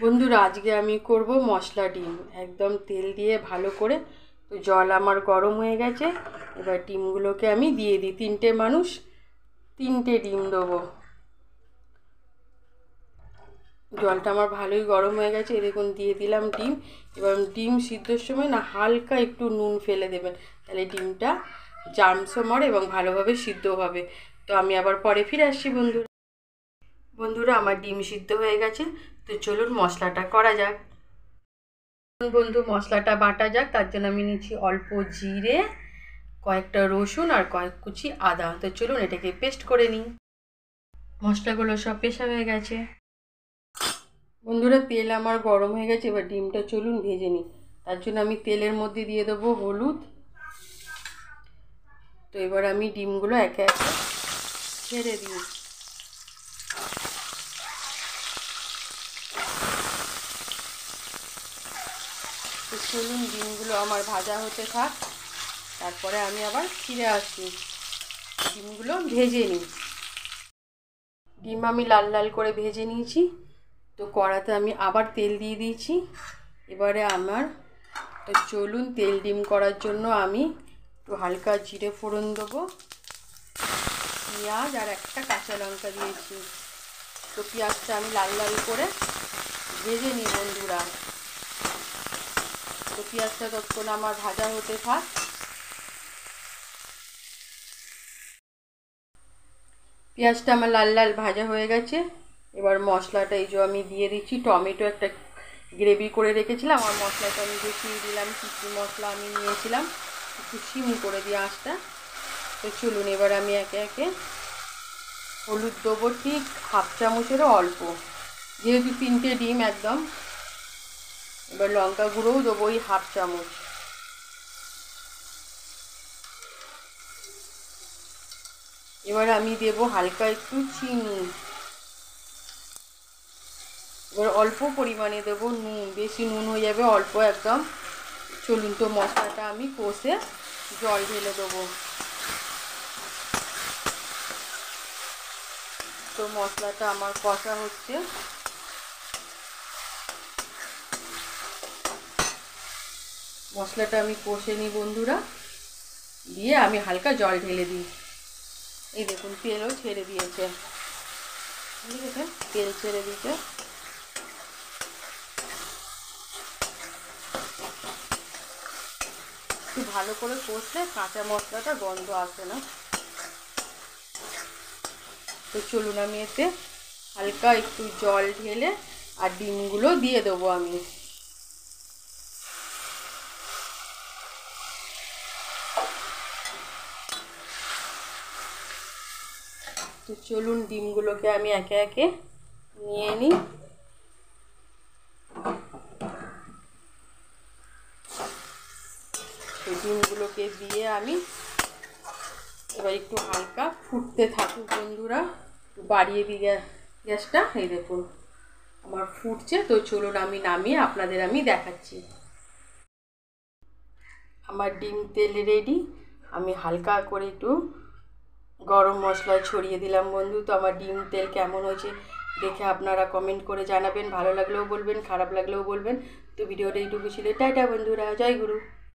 বন্ধুরা, আজকে আমি করব মশলা ডিম। একদম তেল দিয়ে ভালো করে। তো জল আমার গরম হয়ে গেছে। এবার ডিমগুলোকে আমি দিয়ে দিই। তিনটে মানুষ তিনটে ডিম দেবো। জলটা আমার ভালোই গরম হয়ে গেছে। দেখুন, দিয়ে দিলাম ডিম। এবার ডিম সিদ্ধর সময় না, হালকা একটু নুন ফেলে দেবেন। তাহলে ডিমটা জার্মসও মরে এবং ভালোভাবে সিদ্ধ হবে। তো আমি আবার পরে ফিরে আসছি বন্ধুরা। বন্ধুরা, আমার ডিম সিদ্ধ হয়ে গেছে। তো চলুন মশলাটা করা যাক। বন্ধু মশলাটা বাটা যাক, তার জন্য আমি নিচ্ছি অল্প জিরে, কয়েকটা রসুন আর কয়েক কুচি আদা। তো চলুন এটাকে পেস্ট করে নিই। মশলাগুলো সব পেশা হয়ে গেছে। বন্ধুরা, তেল আমার গরম হয়ে গেছে, এবার ডিমটা চলুন ভেজে নিই। তার জন্য আমি তেলের মধ্যে দিয়ে দেবো হলুদ। তো এবার আমি ডিমগুলো একে একে ছেড়ে দিই চলুন ডিমগুলো আমার ভাজা হতে থাক। তারপরে আমি আবার ফিরে আসি ডিমগুলো ভেজে নিই। ডিম আমি লাল লাল করে ভেজে নিয়েছি। তো কড়াতে আমি আবার তেল দিয়ে দিয়েছি। এবারে আমার তো চলুন তেল ডিম করার জন্য আমি একটু হালকা জিরে ফোড়ন দেবো। পেঁয়াজ আর একটা কাঁচা লঙ্কা দিয়েছি। তো পেঁয়াজটা আমি লাল লাল করে ভেজে নিই বন্ধুরা। তো পেঁয়াজটা ততক্ষণ আমার ভাজা হতে থাক। পেঁয়াজটা আমার লাল লাল ভাজা হয়ে গেছে। এবার মশলাটা এই যে আমি দিয়ে দিচ্ছি, টমেটো একটা গ্রেভি করে রেখেছিলাম, আর মশলাটা আমি দেখিয়ে দিলাম কী মশলা আমি নিয়েছিলাম। একটু সিম করে দিয়ে আঁচটা। তো চলুন এবার আমি একে একে হলুদ দেবো ঠিক হাফ চামচেরও অল্প। যেহেতু তিনটে ডিম একদম এবার লঙ্কা গুঁড়োও দেবো, ওই হাফ চামচ। এবার আমি দেব হালকা একটু চিনি। এবার অল্প পরিমাণে দেবো নুন, বেশি নুন হয়ে যাবে, অল্প একদম। চলুন তো মশলাটা আমি কষে জল ঢেলে দেবো। তো মশলাটা আমার কষা হচ্ছে। মশলাটা আমি কষে নিই বন্ধুরা। দিয়ে আমি হালকা জল ঢেলে দিই। এই দেখুন, তেলও ছেড়ে দিয়েছে। ঠিক আছে তেল ছেড়ে দিয়েছে। একটু ভালো করে কষলে কাঁচা মশলাটা গন্ধ আসে না। তো চলুন আমি এতে হালকা একটু জল ঢেলে আর ডিমগুলো দিয়ে দেবো আমি। তো চলুন ডিমগুলোকে আমি একে একে নিয়ে নিই। ডিমগুলোকে দিয়ে আমি এবার একটু হালকা ফুটতে থাকুক বন্ধুরা। বাড়িয়ে দিই গ্যাসটা। এই দেখুন, আমার ফুটছে। তো চলুন আমি নামিয়ে আপনাদের আমি দেখাচ্ছি। আমার ডিম তেল রেডি। আমি হালকা করে একটু গরম মশলা ছড়িয়ে দিলাম বন্ধু। তো আমার ডিম তেল কেমন হয়েছে দেখে আপনারা কমেন্ট করে জানাবেন। ভালো লাগলেও বলবেন, খারাপ লাগলেও বলবেন। তো ভিডিওটা এইটুকু ছিল। টাটা বন্ধুরা, জয় গুরু।